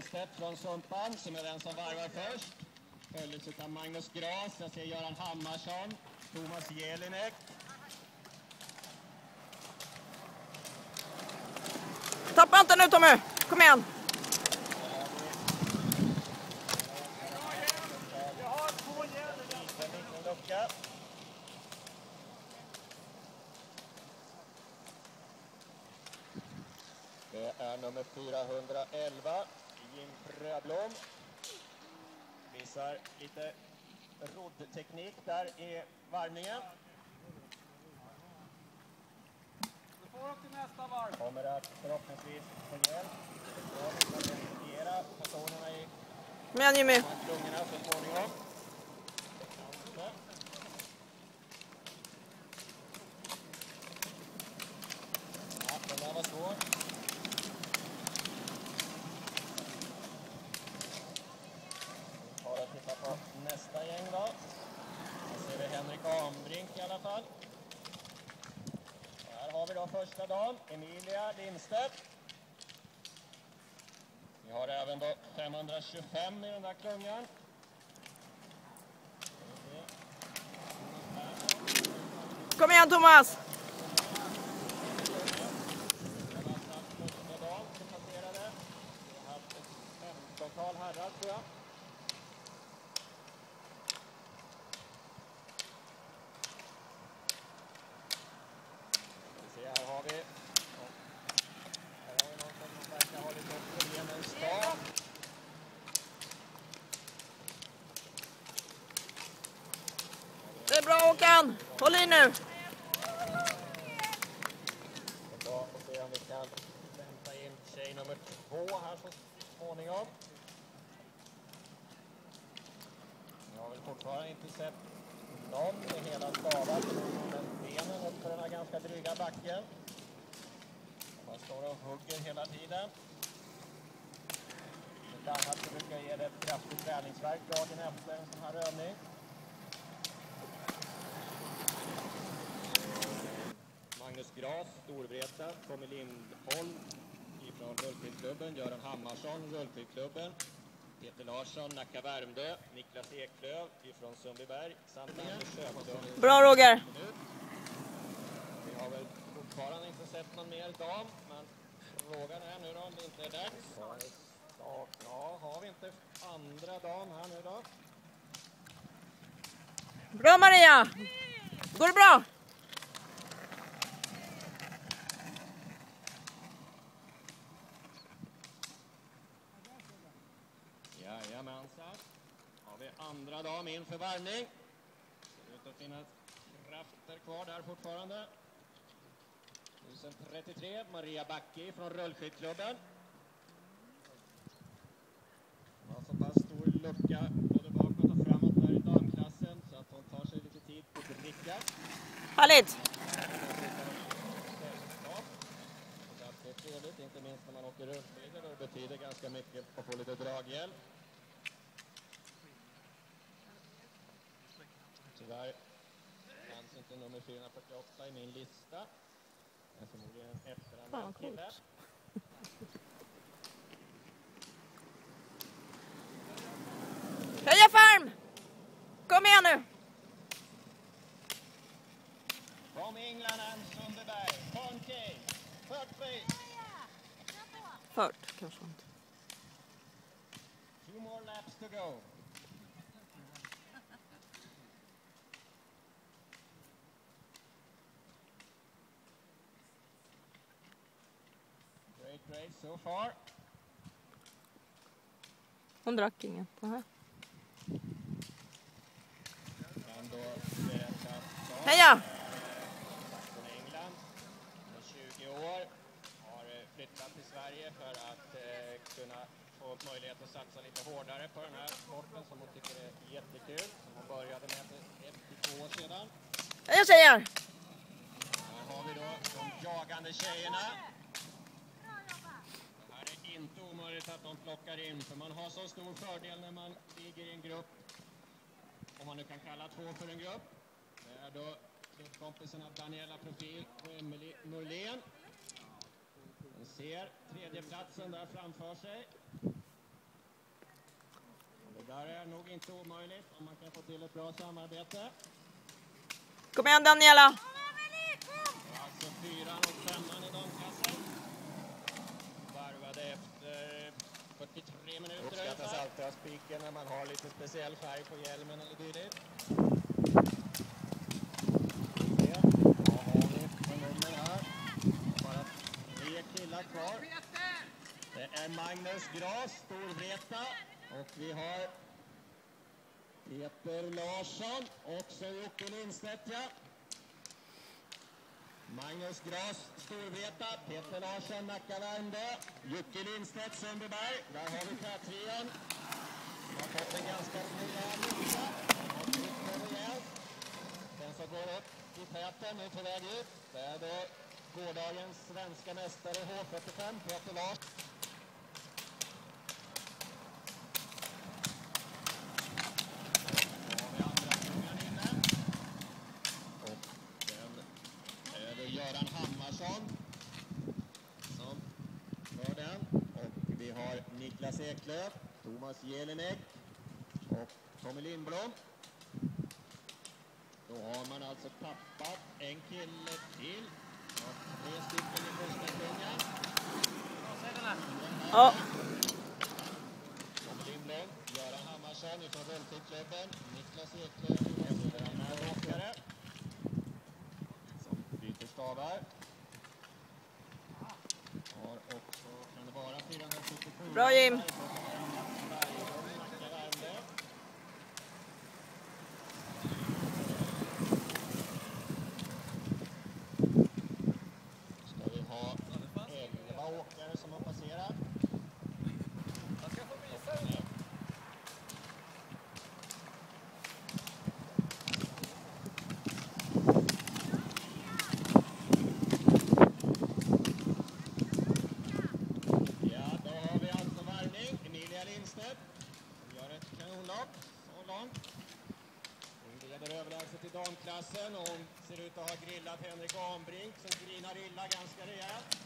Lindstedt från Sumpan som är den som varvar först. Följdes av Magnus Gras, jag ser Göran Hammarsson, Thomas Jelinek. Tappa inte nu Tommy! Kom igen! Det är nummer 411, Jim Fröblom. Visar lite roddteknik där i varvningen. Kommer att förhoppningsvis få hjälp identifiera personerna i Kom igen Jimmy! klungorna så småningom. Kanske. Ja, den där var svår. Vi tar och tittar på nästa gäng då. Här ser vi Henrik Ambrink i alla fall. Och här har vi då första dagen, Emilia Lindstedt. Vi har även då 525 i den där klungan. Kom igen Thomas! Det var snabbt första dagen som passerade. Vi har haft ett femtontal herrar tror jag. Ska vi se, här har vi... Här har vi någon som verkar ha lite problem med en stav. Det är bra Håkan! Håll i nu! bra och se om vi kan vänta in tjej nummer två här så småningom. Jag har väl fortfarande inte sett någon med hela stavar med benen upp för den här ganska dryga backen. Man står och hugger hela tiden. Ett annat brukar ge det ett kraftigt träningsvärk dagen efter en sån här övning. Magnus Graf, Storvreta, Tommy Lindholm ifrån Rullskidklubben, Göran Hammarsson, Rullskidklubben, Peter Larsson, Nacka Värmdö, Niklas Eklöf ifrån Sundbyberg samt Anders Sjöström. Bra Roger! Vi har väl fortfarande inte sett någon mer dam, men frågan är nu då om det inte är dags. Ja, ja, har vi inte andra dam här nu då? Bra Maria! Går det bra? Jajamensan. Har vi andra dam in för varvning. Ser ut att finnas krafter kvar där fortfarande. 1033, Maria Backe från Rullskidklubben. Har så pass stor lucka både bakåt och framåt här i damklassen så att hon tar sig lite tid på dricka. Härligt! Det är trevligt, inte minst när man åker rullskidor och det betyder ganska mycket att få lite draghjälp. Inte nummer 448 i min lista. Förmodligen en efteranmäld vad kille. Heja Farm! Kom igen nu! From England and Sundbyberg, third place. Fört kanske inte. Two more laps to go. Great race so far. Hon drack inget. Att Heja! från England, är 20 år, har eh, flyttat till Sverige för att eh, kunna få möjlighet att satsa lite hårdare på den här sporten som hon tycker är jättekul, som hon började med för ett till två år sedan. Heja tjejer! Här har vi då de jagande tjejerna. Det här är omöjligt att de plockar in, för man har så stor fördel när man ligger i en grupp, om man nu kan kalla två för en grupp. Det är då klubbkompisarna Daniela Profil och Emelie Norlén. Man ser tredjeplatsen där framför sig. där är nog inte omöjligt om man kan få till ett bra samarbete. Kom igen Daniela! Alltså fyran och femman i damklassen. Varvade efter 43 minuter Spiken när man har lite speciell färg på hjälmen eller dylikt. Vad har vi för nummer här? Bara tre killar kvar. Det är Magnus Gras, Storvreta. Och vi har Peter Larsson Också Jocke Lindstedt, ja. Magnus Gras, Storvreta, Peter Larsson, Nacka Värmdö, Jocke Lindstedt, Sundbyberg. Där har vi trätrion. Den som går upp i täten är på väg ut. Det är då gårdagens svenska mästare H45, Peter Lars. Då har vi andra klungan inne. Och den är det Göran Hammarsson som för den. Och vi har Niklas Eklöf, Thomas Jelinek och Tommy Lindblom. Då har man alltså tappat en kille till. Och tre stycken i första klungan. Ja, Tommy Lindblom, Göran Hammarsson ifrån Rullskidklubben, Niklas Eklöf, eftermälaråkare som byter stavar. Har också, kan det vara 477 Bra, Jim. Nacka, Värmdö. Ska vi ha 11 åkare som har passerat. Ja, då har vi alltså varvning. Emilia Lindstedt som gör ett kanonlopp så långt. Hon leder överlägset i damklassen och och har grillat Henrik Ambrink som grinar illa ganska rejält.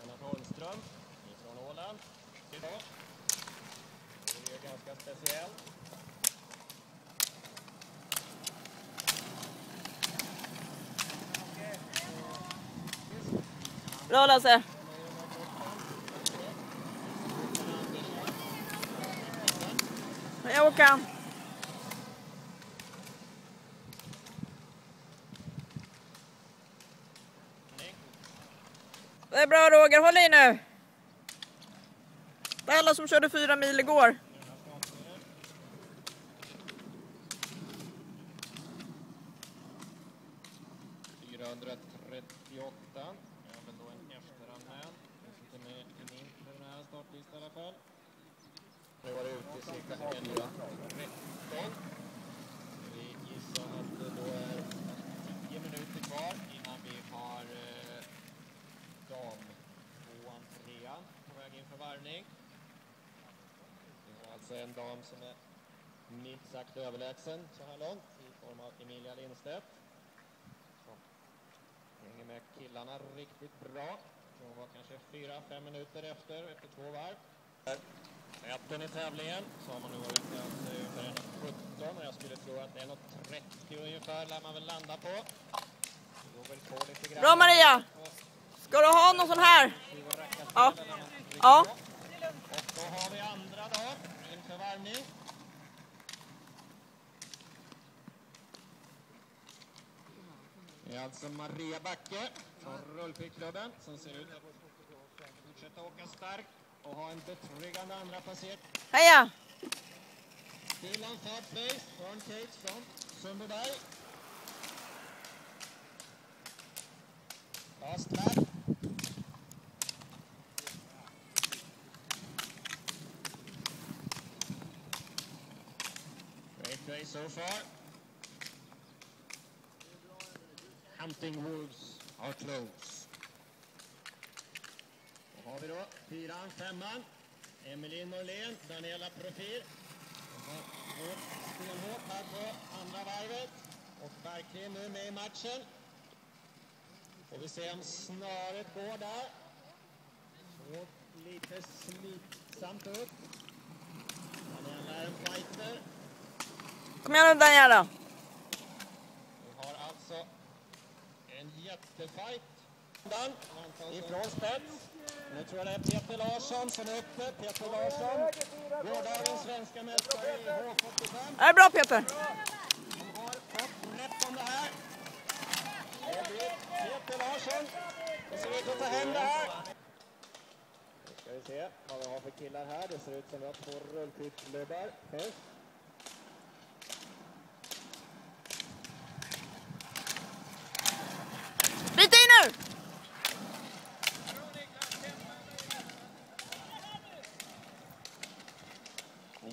Lennart Holmström ifrån Åland idag. Det är ganska speciellt bra Lasse! Hej Håkan! Det är bra Roger, håll i nu! Det är alla som körde fyra mil igår. 438. Även då en efteranmäld. Finns inte med i min preliminära startlista i alla fall. Nu var det ute cirka 11.13. Vi gissar att det då är 10 minuter kvar innan vi har eh, dam tvåan, trean på väg in för varvning. Vi har alltså en dam som är minst sagt överlägsen så här långt i form av Emilia Lindstedt. Som hänger med killarna riktigt bra. Hon var kanske fyra, fem minuter efter, efter två varv. Rätten i tävlingen så har man nu alltså ungefär 1.17 och jag skulle tro att 1.30 ungefär lär man väl landa på. Bra, Maria! Ska du ha någon sån här? Ja. Ja. Och då har vi andra då inför varvning. Det är alltså Maria Backe från Rullskidklubben som ser ut att fortsätta åka starkt och ha en betryggande andra placering. Heja! On third place, Cage från Sundbyberg. Last lap. Great race so far. Hunting Wolves are closed. Då har vi då fyran, femman. Emelie Norlén, Daniela Profil. Stenhårt här på andra varvet. Och Bergkrim nu med i matchen. Får vi se om snöret går där. Så lite slitsamt upp. Daniela är en fighter. Kom igen nu Daniela. Vi har alltså jättefight ifrån spets. Nu tror jag det är Peter Larsson som är uppe. Peter Larsson, gårdagens svenska mästare i H75. Det är bra Peter. Han har fått rätt om det här. Det blir Peter Larsson. Det ser ut att ta hem det här. Nu ska vi se vad vi har för killar här. Det ser ut som vi har två rullskyddsklubbar först. Bit i nu!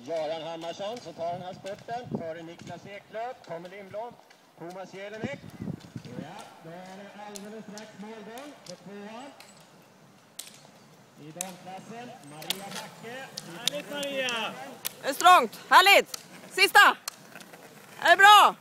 Göran Hammarsson som tar den här spurten före Niklas Eklöf, Tommy Lindblom, Thomas Jelinek. Ja, då är det alldeles strax målgång på tvåan. I damklassen, Maria Backe. Härligt Maria! Det är strångt. Härligt. Sista. Det är bra.